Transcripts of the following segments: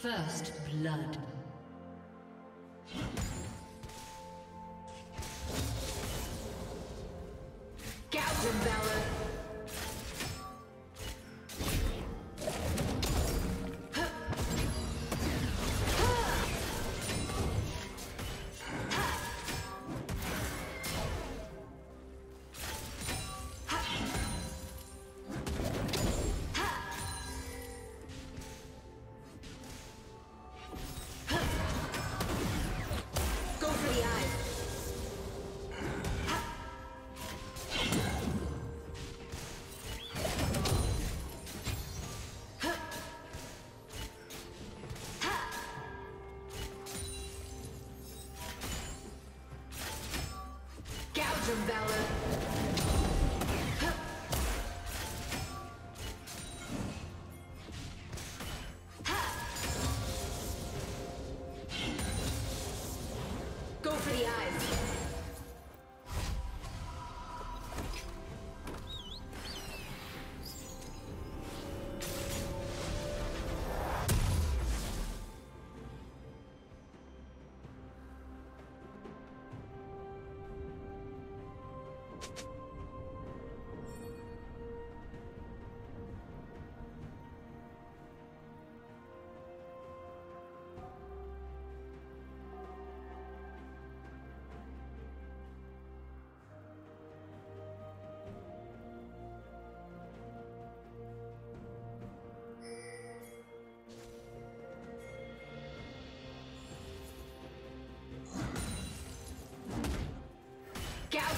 First blood.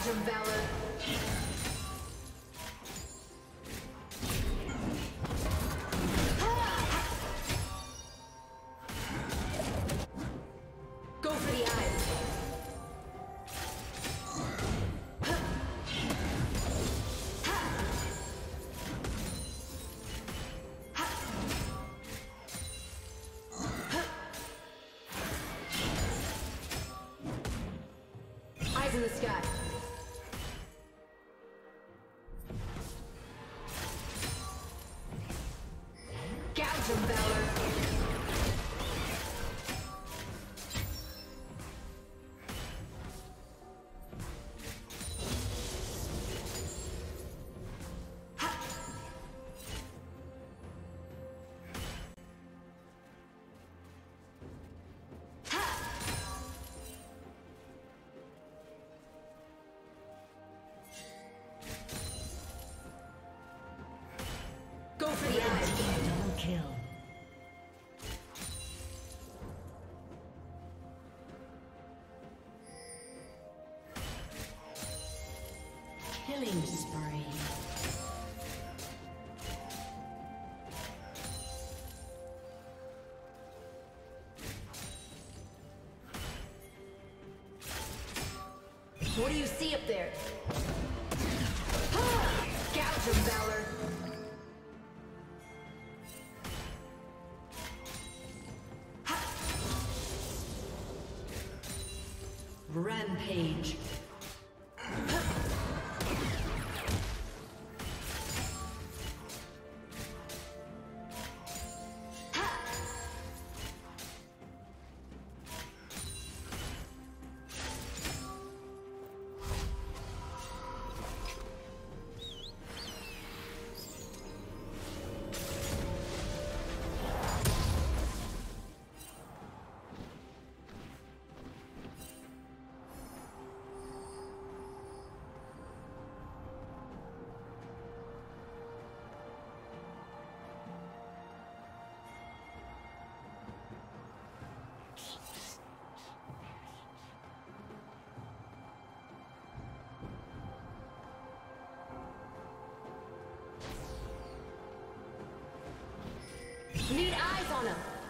Gouge of Valor. Do you see up there? Gouge of Valor! Rampage. Need eyes on him.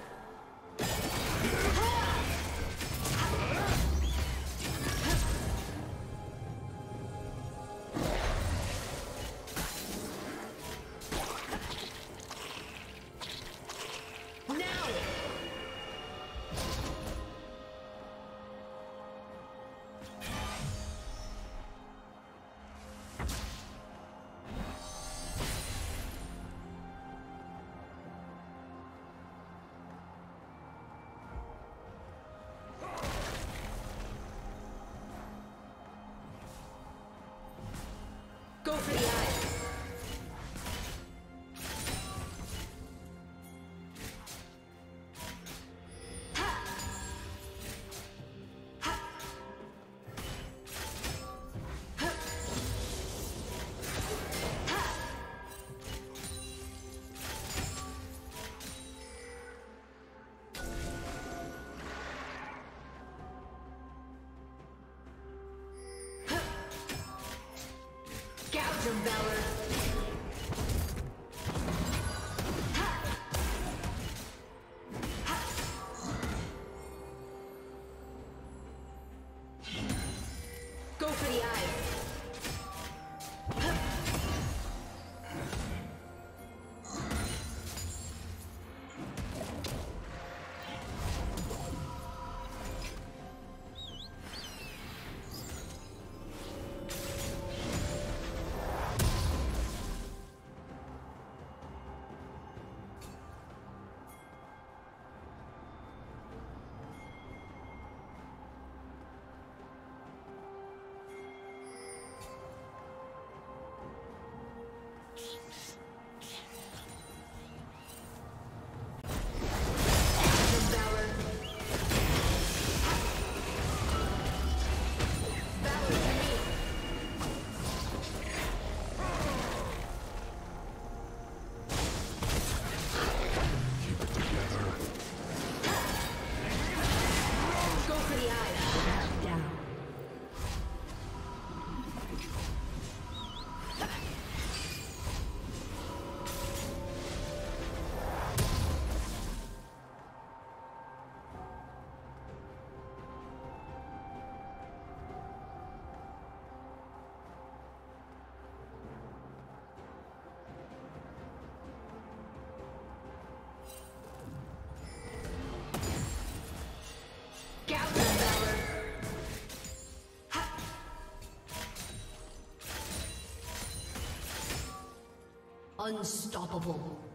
Unstoppable.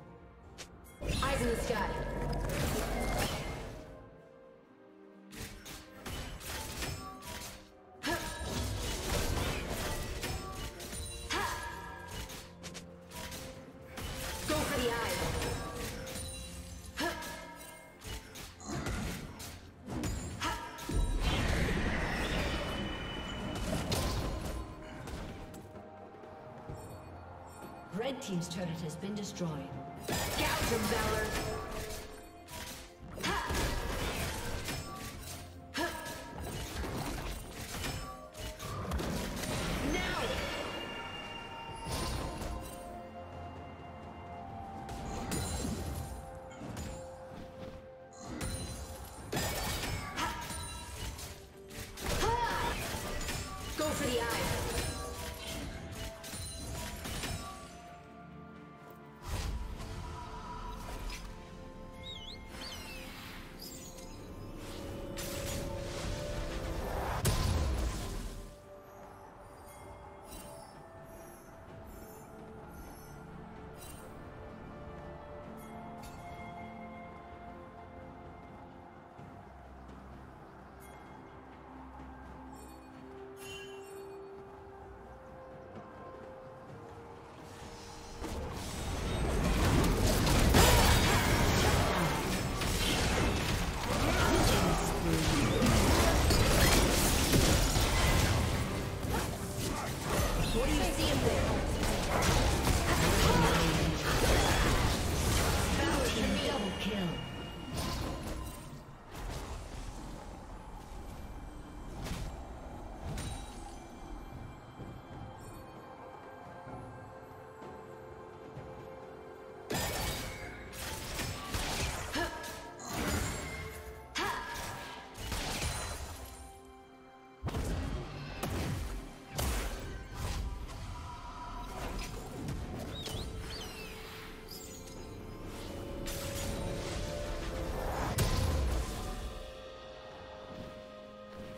team's turret has been destroyed. Gouge Valor!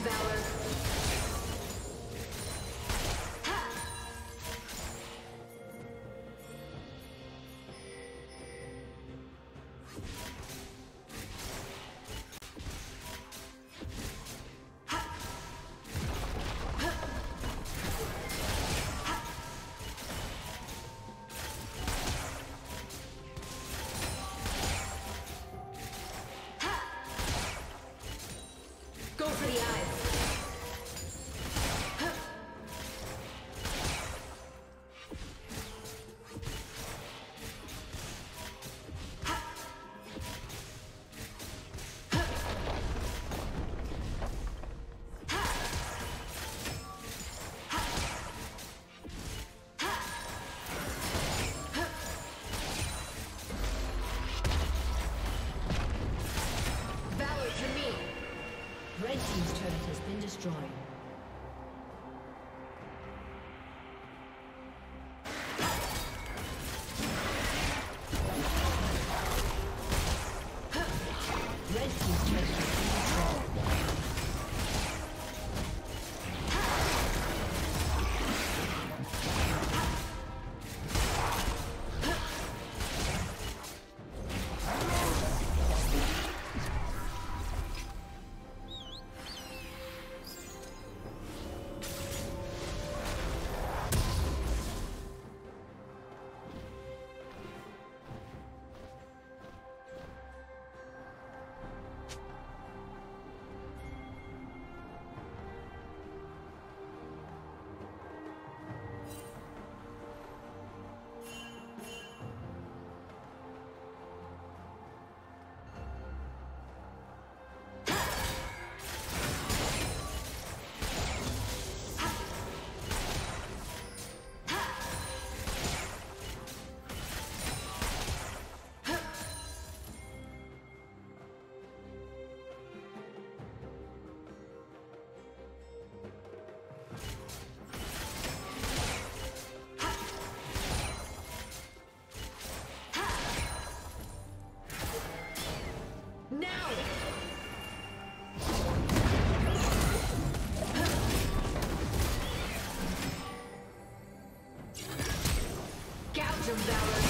valor. of valor.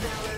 now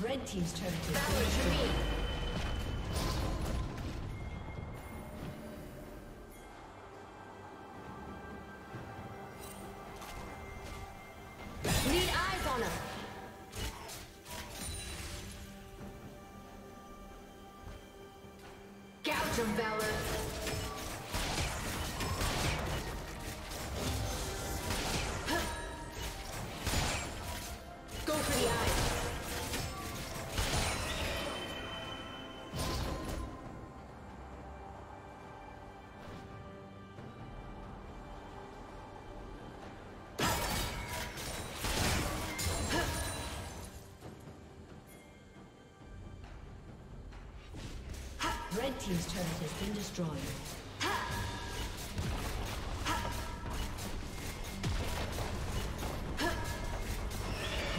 Red Team's turret to destroyed. Red Team's turret has been destroyed.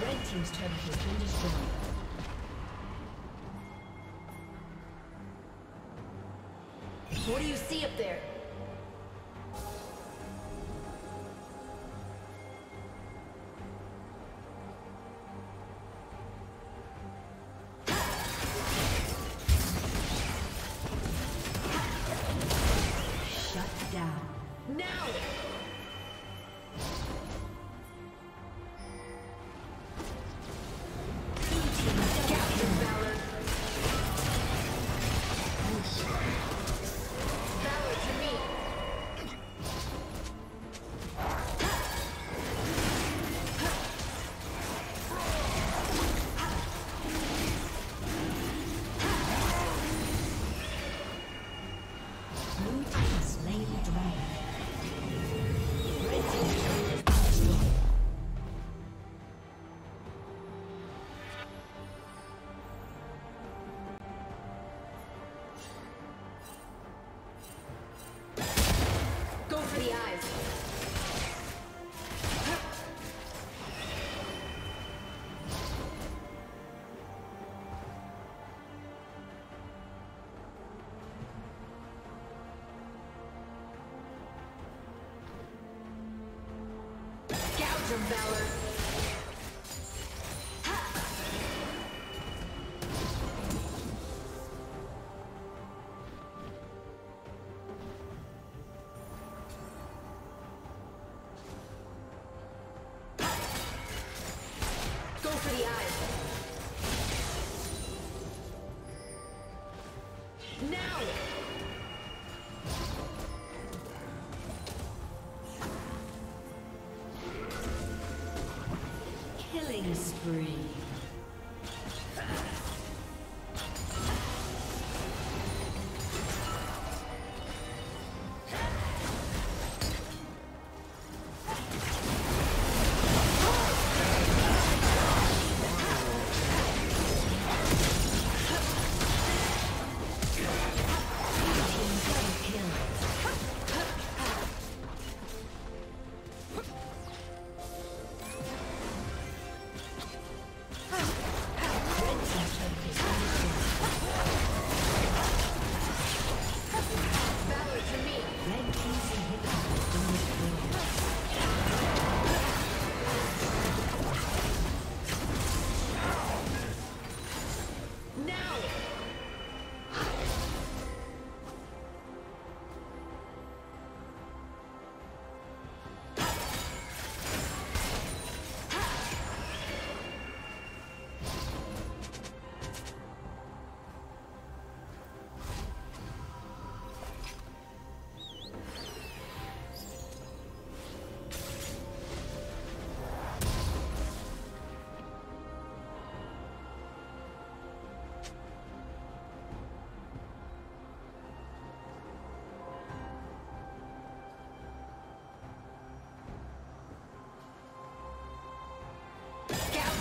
Red Team's turret has been destroyed. What do you see up there? Scoundrel Valor.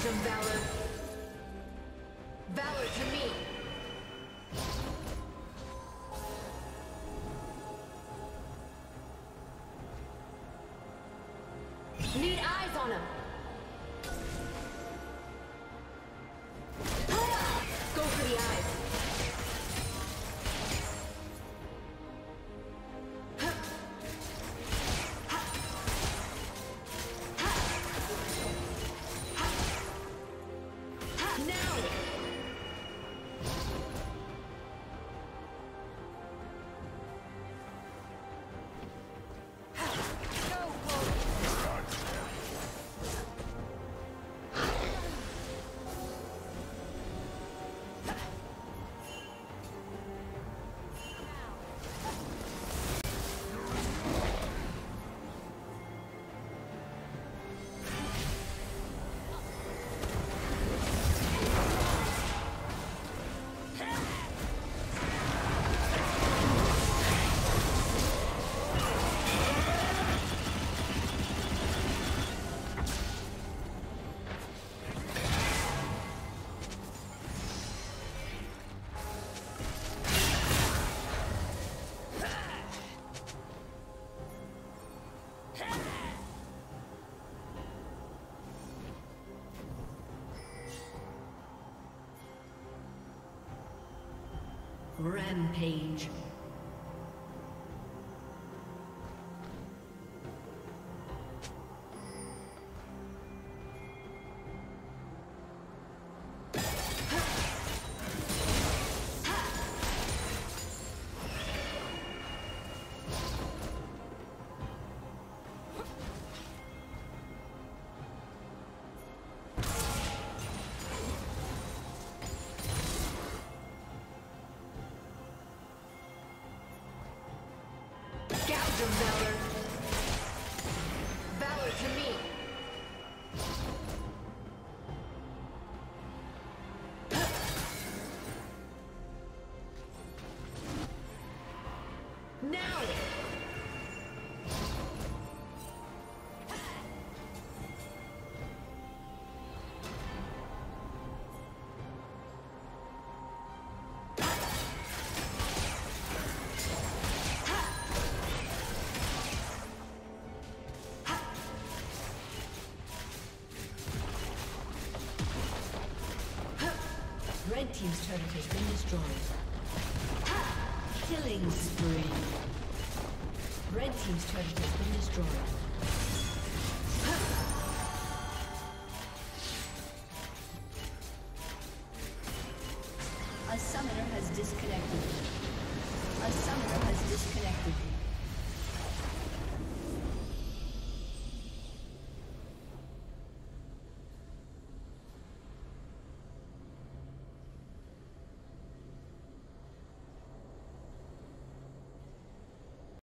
Valor. Valor Rampage. Team's turret has been destroyed. Killing spree. Red team's turret has been destroyed.